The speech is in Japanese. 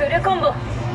フルコンボ。